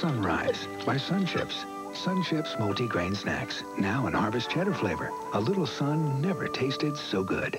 Sunrise by Sun Chips. Sun Chips multi-grain snacks. Now in harvest cheddar flavor. A little sun never tasted so good.